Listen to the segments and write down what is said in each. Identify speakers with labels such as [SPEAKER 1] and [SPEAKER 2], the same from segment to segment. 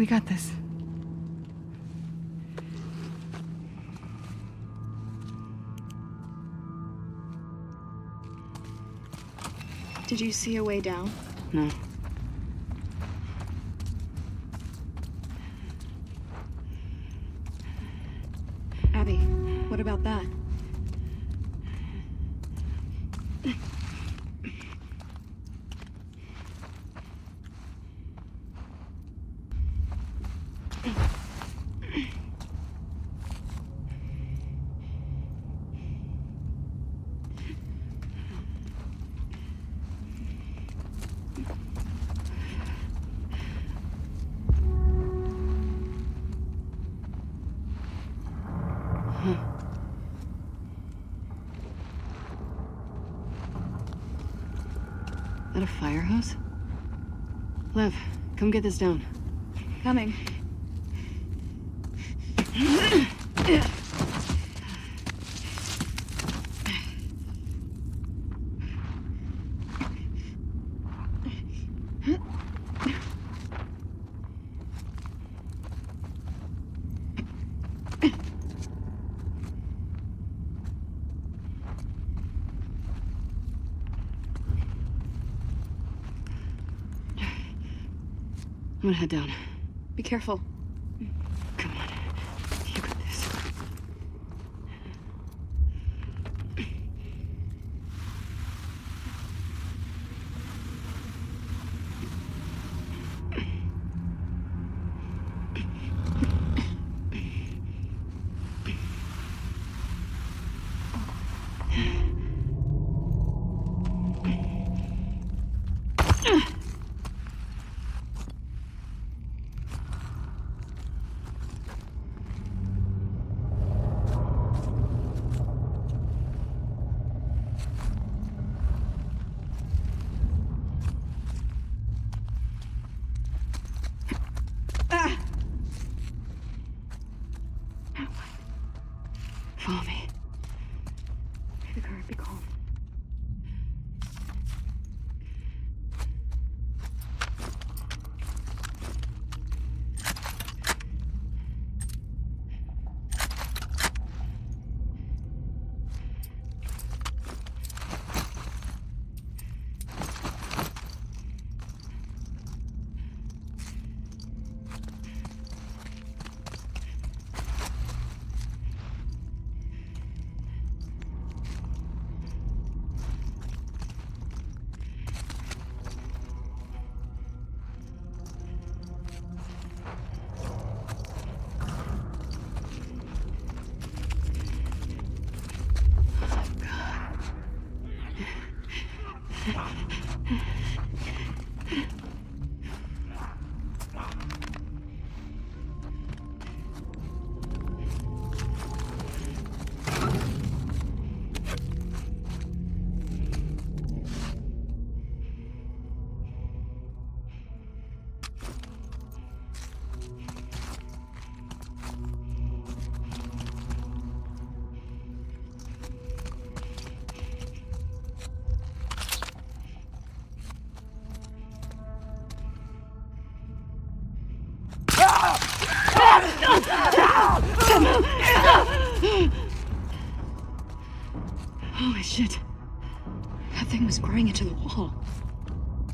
[SPEAKER 1] We got this.
[SPEAKER 2] Did you see a way down?
[SPEAKER 1] No.
[SPEAKER 2] Abby, what about that?
[SPEAKER 1] That a fire hose? Lev, come get this down.
[SPEAKER 2] Coming.
[SPEAKER 1] I'm gonna head down.
[SPEAKER 2] Be careful.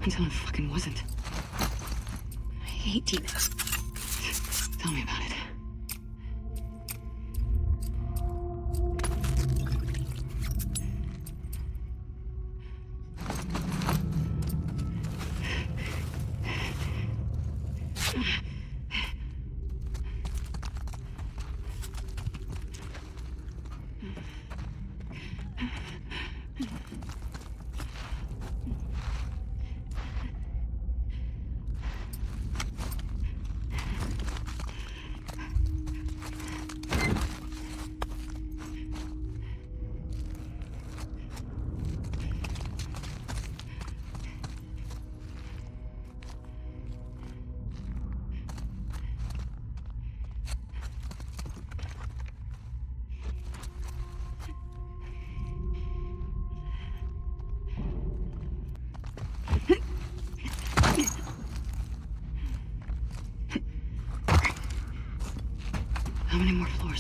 [SPEAKER 1] Until it fucking wasn't.
[SPEAKER 2] I hate demons.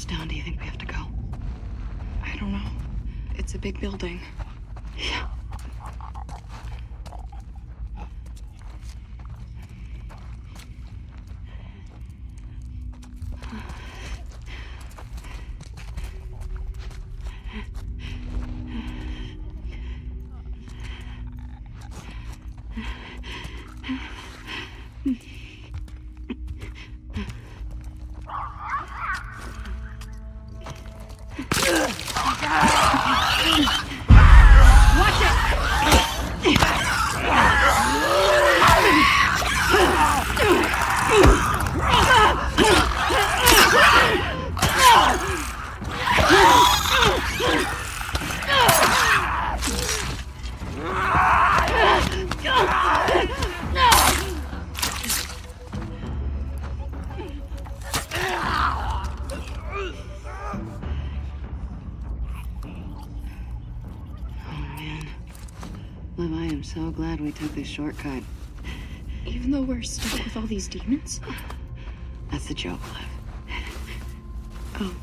[SPEAKER 1] Down do you think we have to go?
[SPEAKER 2] I don't know. It's a big building.
[SPEAKER 1] We took this shortcut.
[SPEAKER 2] Even though we're stuck with all these demons?
[SPEAKER 1] That's the joke, Lev.
[SPEAKER 2] Oh.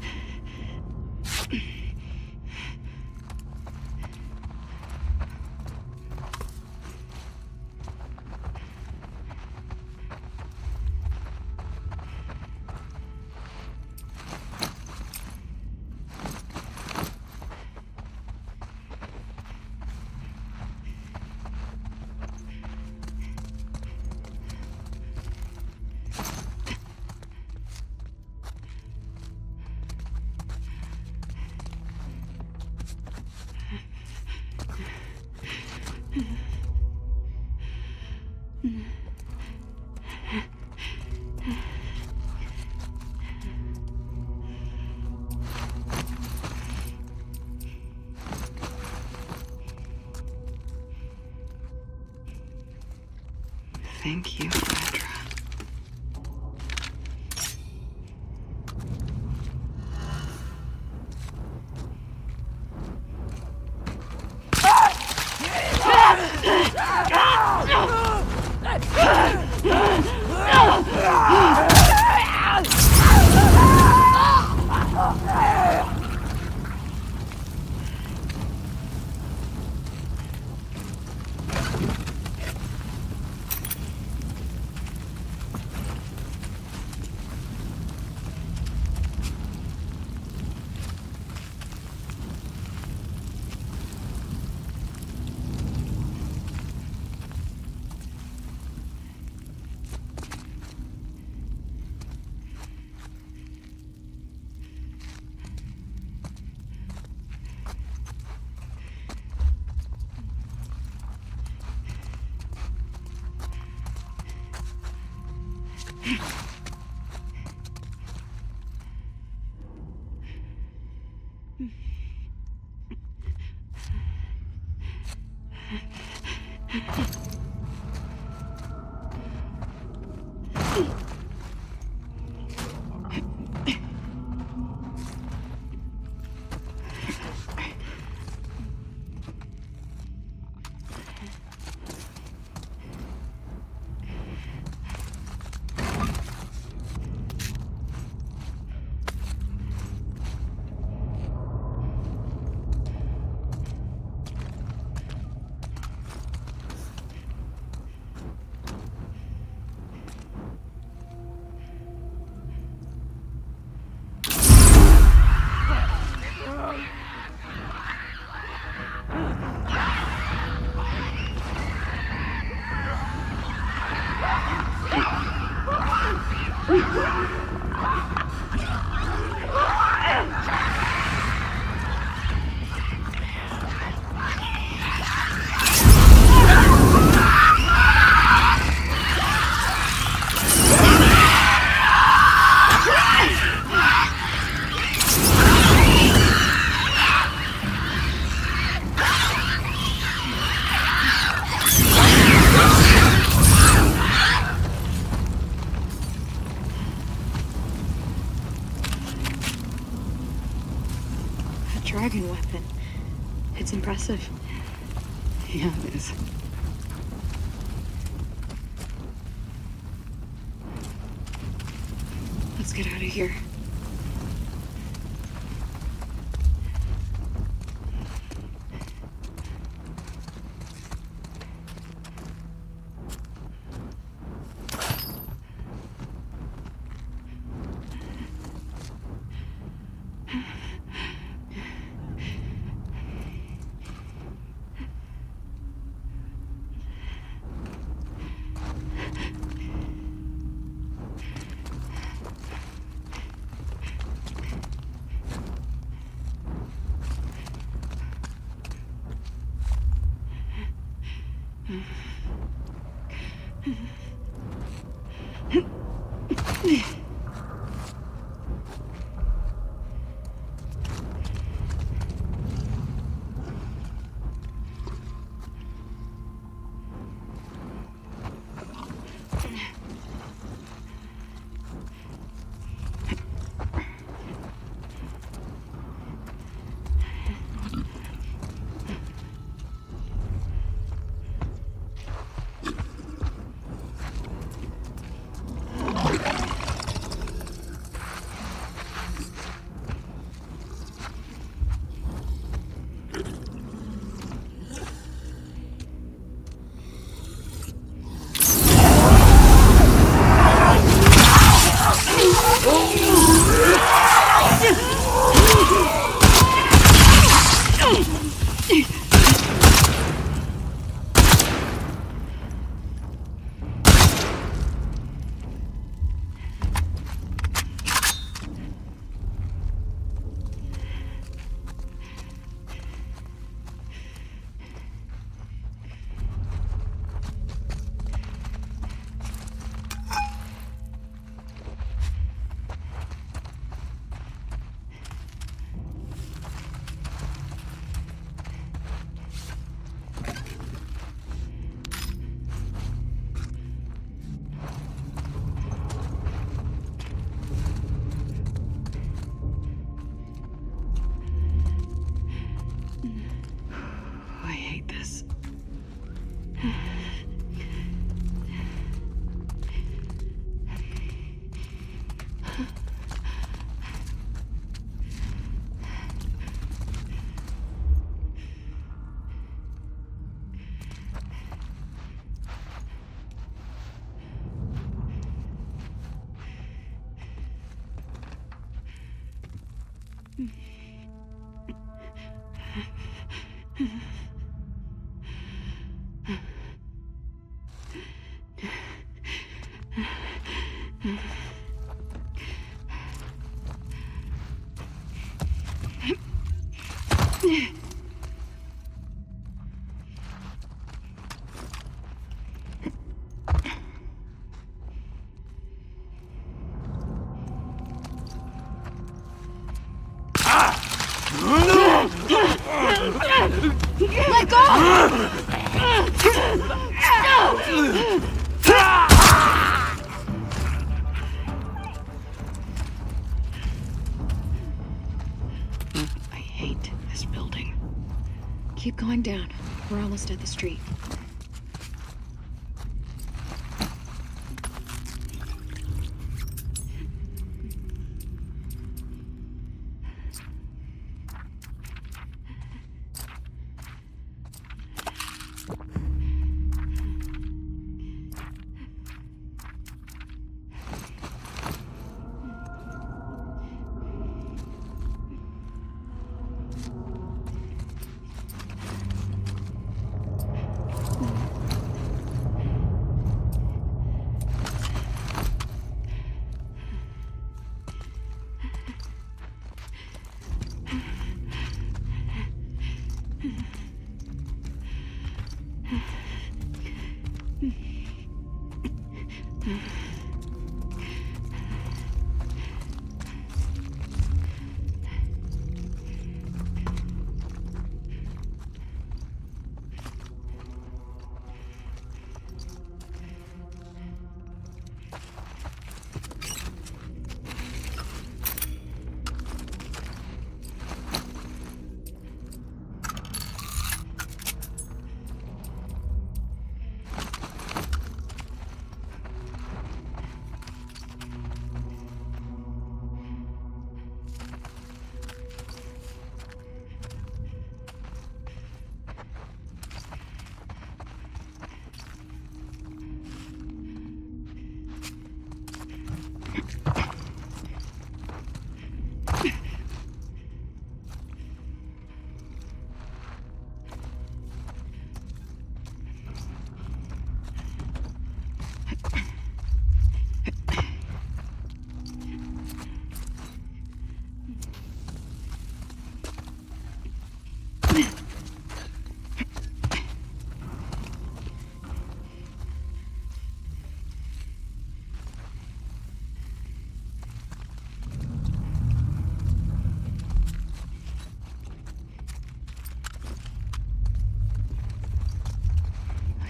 [SPEAKER 2] At the street.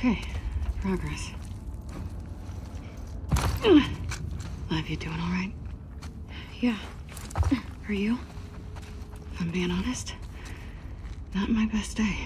[SPEAKER 1] Okay, progress. Lev, you doing all right?
[SPEAKER 2] Yeah. Are you?
[SPEAKER 1] If I'm being honest, not my best day.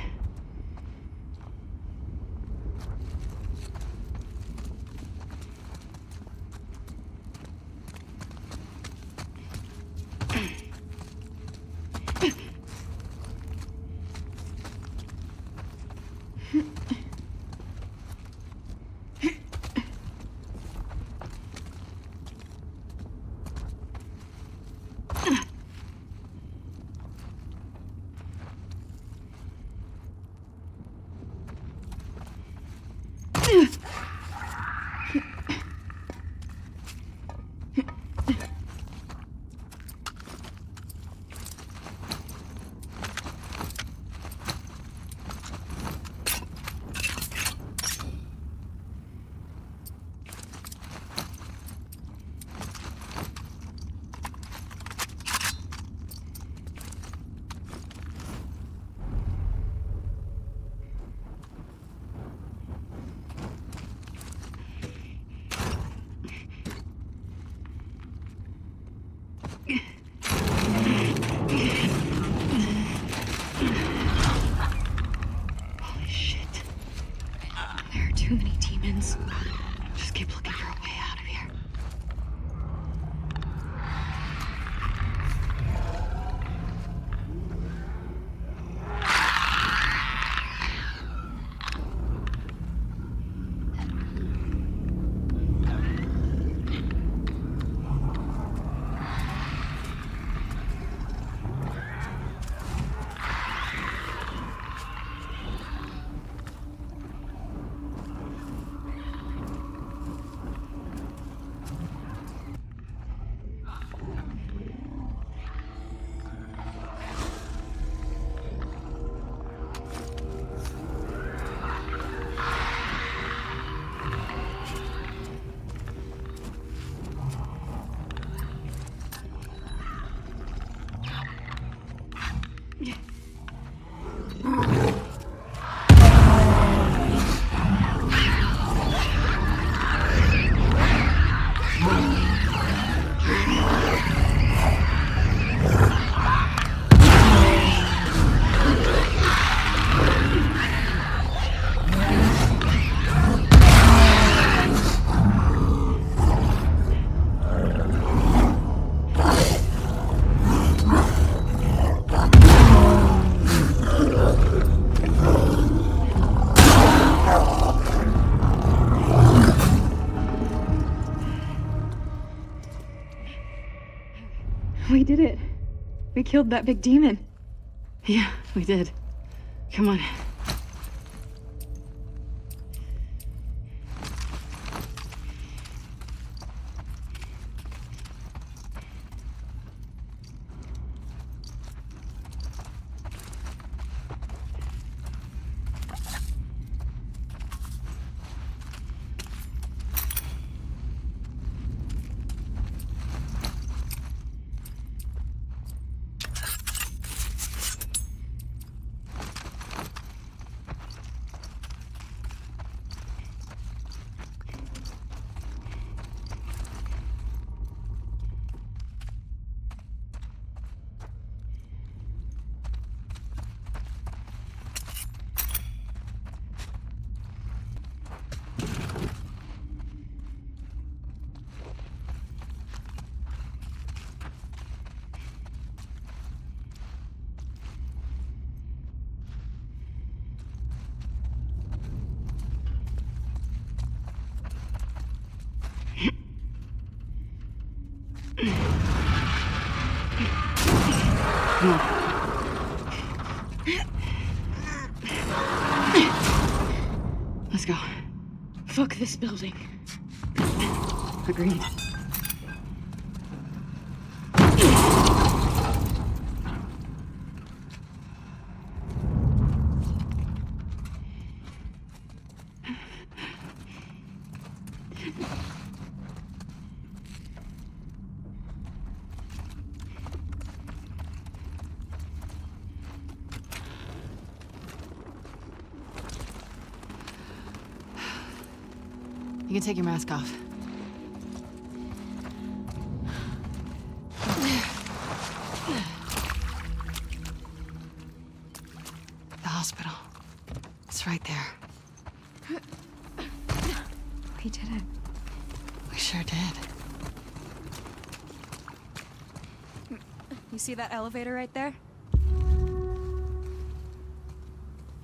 [SPEAKER 2] Killed that big demon.
[SPEAKER 1] Yeah, we did. Come on. agreed. You can take your mask off.
[SPEAKER 2] That elevator right there?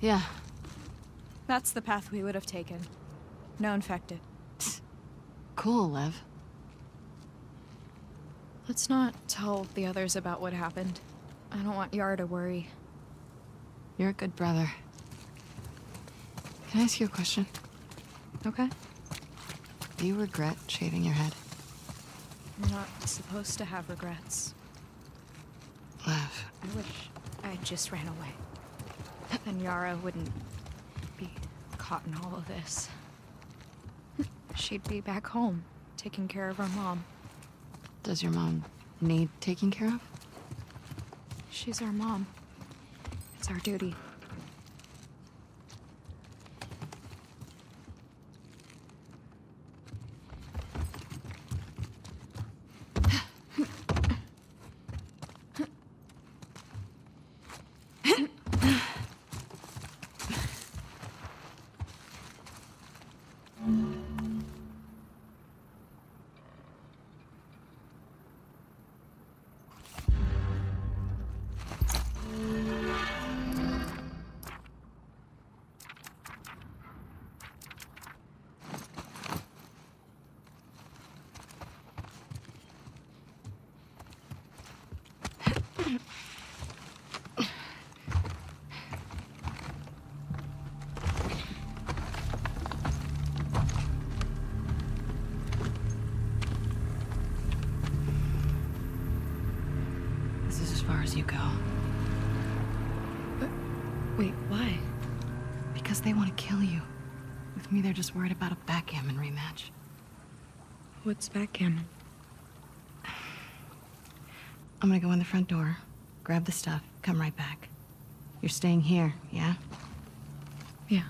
[SPEAKER 1] Yeah.
[SPEAKER 2] That's the path we would have taken. No infected.
[SPEAKER 1] Cool, Lev.
[SPEAKER 2] Let's not tell the others about what happened. I don't want Yara to worry.
[SPEAKER 1] You're a good brother. Can I ask you a question?
[SPEAKER 2] Okay?
[SPEAKER 1] Do you regret shaving your head?
[SPEAKER 2] I'm not supposed to have regrets. I wish I just ran away. Then Yara wouldn't be caught in all of this. She'd be back home, taking care of her mom.
[SPEAKER 1] Does your mom need taking care of?
[SPEAKER 2] She's our mom. It's our duty.
[SPEAKER 1] This is as far as you go.
[SPEAKER 2] Wait, why?
[SPEAKER 1] Because they want to kill you. With me, they're just worried about a backgammon rematch.
[SPEAKER 2] What's backgammon?
[SPEAKER 1] I'm gonna go in the front door, grab the stuff, come right back. You're staying here, yeah?
[SPEAKER 2] Yeah.